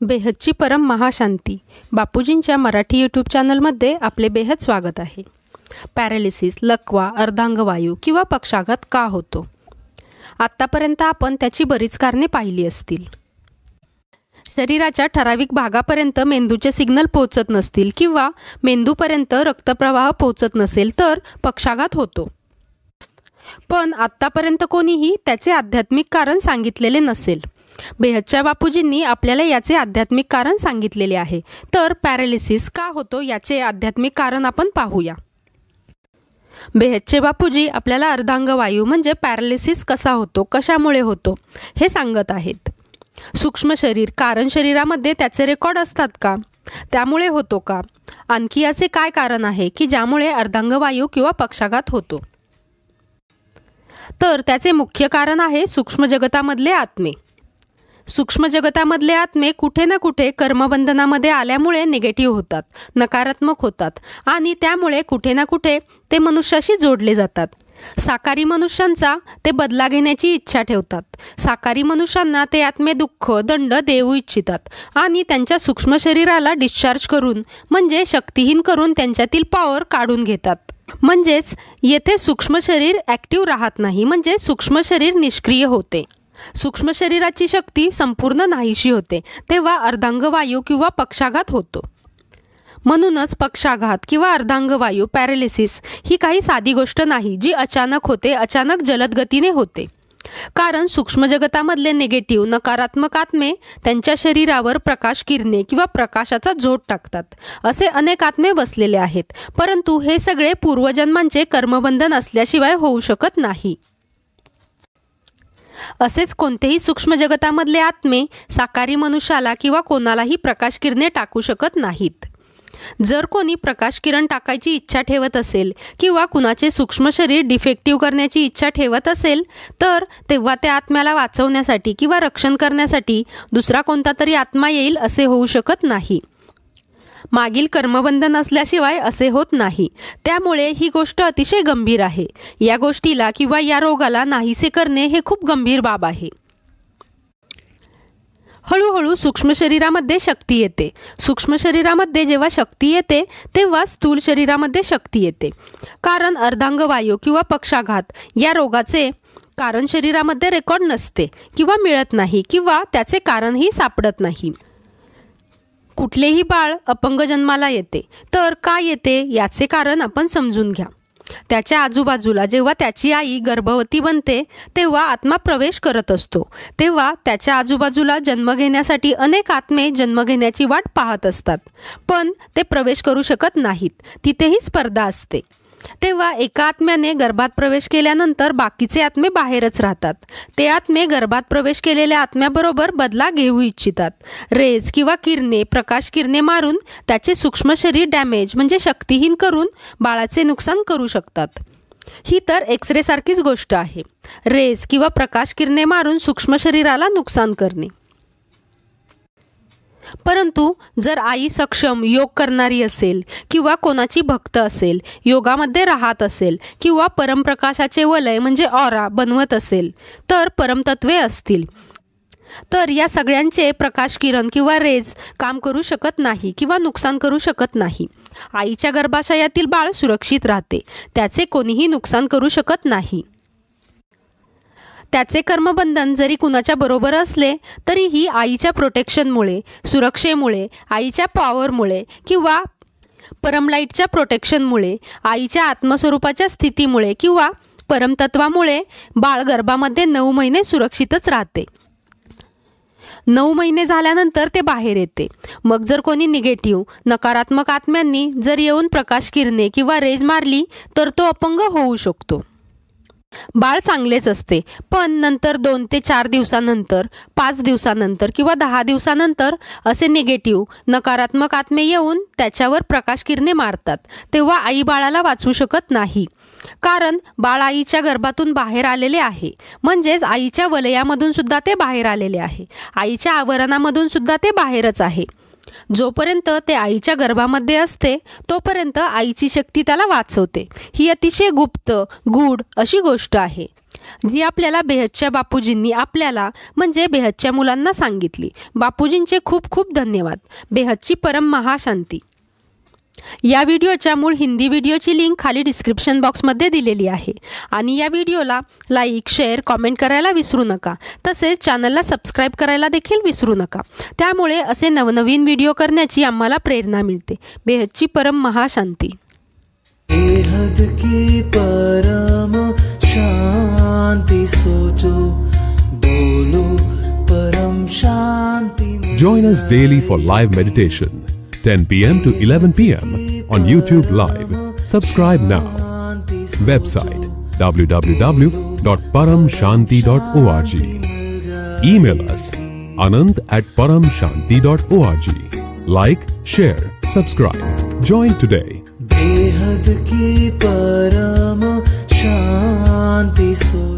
बेहदची परम महाशांती. बापूजींच्या मराठी यूट्यूब चॅनलमध्ये आपले बेहद स्वागत आहे. पॅरालिसिस लकवा अर्धांगवायू किंवा पक्षाघात का होतो? आत्तापर्यंत आपण त्याची बरीच कारणे पाहिली असतील. शरीराच्या ठराविक भागापर्यंत मेंदूचे सिग्नल पोहोचत नसतील किंवा मेंदूपर्यंत रक्तप्रवाह पोहोचत नसेल तर पक्षाघात होतो. पण आत्तापर्यंत कोणीही त्याचे आध्यात्मिक कारण सांगितलेले नसेल. बेहदच्या बापूजींनी आपल्याला याचे आध्यात्मिक कारण सांगितलेले आहे. तर पॅरालिसिस का होतो याचे आध्यात्मिक कारण आपण पाहूया. बेहच्चे बापूजी आपल्याला अर्धांगवायू म्हणजे पॅरालिसिस कसा होतो कशामुळे होतो हे सांगत आहेत. सूक्ष्म शरीर कारण शरीरामध्ये त्याचे रेकॉर्ड असतात का? त्यामुळे होतो का? आणखी याचे काय कारण आहे की ज्यामुळे अर्धांगवायू किंवा पक्षाघात होतो? तर त्याचे मुख्य कारण आहे सूक्ष्म जगतामधले आत्मे. सूक्ष्म जगतामधले आत्मे कुठे ना कुठे कर्मबंधनामध्ये आल्यामुळे निगेटिव्ह होतात नकारात्मक होतात आणि त्यामुळे कुठे ना कुठे ते मनुष्याशी जोडले जातात. साकारी मनुष्यांचा ते बदला घेण्याची इच्छा ठेवतात. साकारी मनुष्यांना ते आत्मे दुःख दंड देऊ इच्छितात आणि त्यांच्या सूक्ष्म शरीराला डिस्चार्ज करून म्हणजे शक्तिहीन करून त्यांच्यातील पॉवर काढून घेतात. म्हणजेच येथे सूक्ष्म शरीर ॲक्टिव्ह राहत नाही म्हणजे सूक्ष्म शरीर निष्क्रिय होते. सूक्ष्म शरीराची शक्ती संपूर्ण नाहीशी होते तेव्हा अर्धांगवायू किंवा पक्षाघात होतो. म्हणूनच पक्षाघात किंवा अर्धांगवायू पॅरालिसिस ही काही साधी गोष्ट नाही जी अचानक होते अचानक जलद गतीने होते. कारण सूक्ष्म जगतामधले निगेटिव्ह नकारात्मक आत्मे त्यांच्या शरीरावर प्रकाश किरणे किंवा प्रकाशाचा झोट टाकतात असे अनेक आत्मे बसलेले आहेत परंतु हे सगळे पूर्वजन्मांचे कर्मबंधन असल्याशिवाय होऊ शकत नाही. असेच कोणतेही सूक्ष्म जगतामधले आत्मे साकारी मनुष्याला किंवा कोणालाही प्रकाश किरणे टाकू शकत नाहीत. जर कोणी प्रकाश किरण टाकायची इच्छा ठेवत असेल किंवा कुणाचे सूक्ष्म शरीर डिफेक्टिव्ह करण्याची इच्छा ठेवत असेल तर तेव्हा त्या आत्म्याला वाचवण्यासाठी किंवा रक्षण करण्यासाठी दुसरा कोणता तरी आत्मा येईल असे होऊ शकत नाही. मागील कर्मबंधन असल्याशिवाय असे होत नाही. त्यामुळे ही गोष्ट अतिशय गंभीर आहे. या गोष्टीला किंवा या रोगाला नाहीसे करणे हे खूप गंभीर बाब आहे. हळूहळू सूक्ष्म शरीरामध्ये शक्ती येते. सूक्ष्म शरीरामध्ये जेव्हा शक्ती येते तेव्हा स्थूल शरीरामध्ये शक्ती येते. कारण अर्धांगवायू किंवा पक्षाघात या रोगाचे कारण शरीरामध्ये रेकॉर्ड नसते किंवा मिळत नाही किंवा त्याचे कारणही सापडत नाही. कुठलेही बाळ अपंग जन्माला येते तर का येते याचे कारण आपण समजून घ्या. त्याच्या आजूबाजूला जेव्हा त्याची आई गर्भवती बनते तेव्हा आत्मा प्रवेश करत असतो. तेव्हा त्याच्या आजूबाजूला जन्म घेण्यासाठी अनेक आत्मे जन्म घेण्याची वाट पाहत असतात. पण ते प्रवेश करू शकत नाहीत. तिथेही स्पर्धा असते. तेव्हा एका आत्म्याने गर्भात प्रवेश केल्यानंतर बाकीचे आत्मे बाहेरच राहतात. ते आत्मे गर्भात प्रवेश केलेल्या आत्म्याबरोबर बदला घेऊ इच्छितात. रेज किंवा किरणे प्रकाश किरणे मारून त्याचे सूक्ष्म शरीर डॅमेज म्हणजे शक्तिहीन करून बाळाचे नुकसान करू शकतात. ही तर एक्सरेसारखीच गोष्ट आहे. रेज किंवा प्रकाश किरणे मारून सूक्ष्म शरीराला नुकसान करणे. परंतु जर आई सक्षम योग करणारी असेल किंवा कोणाची भक्त असेल योगामध्ये राहत असेल किंवा परमप्रकाशाचे वलय म्हणजे ऑरा बनवत असेल तर परमतत्वे असतील. तर या सगळ्यांचे प्रकाश किरण किंवा रेज काम करू शकत नाही किंवा नुकसान करू शकत नाही. आईच्या गर्भाशयातील बाळ सुरक्षित राहते. त्याचे कोणीही नुकसान करू शकत नाही. त्याचे कर्मबंधन जरी कुणाच्या बरोबर असले तरीही आईच्या प्रोटेक्शनमुळे सुरक्षेमुळे आईच्या पॉवरमुळे किंवा परमलाईटच्या प्रोटेक्शनमुळे आईच्या आत्मस्वरूपाच्या स्थितीमुळे किंवा परमतत्वामुळे बाळ गर्भामध्ये नऊ महिने सुरक्षितच राहते. नऊ महिने झाल्यानंतर ते बाहेर येते. मग जर कोणी निगेटिव्ह नकारात्मक आत्म्यांनी जर येऊन प्रकाश किरणे किंवा रेज मारली तर तो अपंग होऊ शकतो. बाळ चांगलेच असते. पण नंतर दोन ते चार दिवसानंतर पाच दिवसानंतर किंवा दहा दिवसानंतर असे निगेटिव्ह नकारात्मक आत्मे येऊन त्याच्यावर प्रकाश किरणे मारतात. तेव्हा आई बाळाला वाचवू शकत नाही. कारण बाळ आईच्या गर्भातून बाहेर आलेले आहे. म्हणजेच आईच्या वलयामधून सुद्धा ते बाहेर आलेले आहे. आईच्या आवरणामधून सुद्धा ते बाहेरच आहे. जोपर्यंत ते आईच्या गर्भामध्ये असते तोपर्यंत आईची शक्ती त्याला वाचवते. ही अतिशय गुप्त गूढ अशी गोष्ट आहे जी आपल्याला बेहदच्या बापूजींनी आपल्याला म्हणजे बेहदच्या मुलांना सांगितली. बापूजींचे खूप खूप धन्यवाद. बेहदची परम महाशांती. या व्हिडिओच्या मूळ हिंदी व्हिडिओची लिंक खाली डिस्क्रिप्शन बॉक्समध्ये दिलेली आहे. आणि या व्हिडिओला लाईक शेअर कॉमेंट करायला विसरू नका. तसेच चॅनलला सबस्क्राईब करायला देखील विसरू नका. त्यामुळे असे नवनवीन व्हिडिओ करण्याची आम्हाला प्रेरणा मिळते. बेहदची परम महाशांती. बेहद की परम शांति सोचो बोलो परम शांति Join us daily for live meditation, 10 p.m. to 11 p.m. on YouTube Live. Subscribe now. Website www.paramshanti.org. Email us anant at paramshanti.org. Like, share, subscribe. Join today. बेहद की परम शांति सोचो